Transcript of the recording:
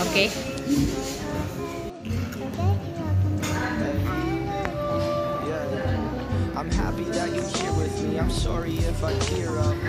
Okay? I'm happy that you're here with me. I'm sorry if I tear up.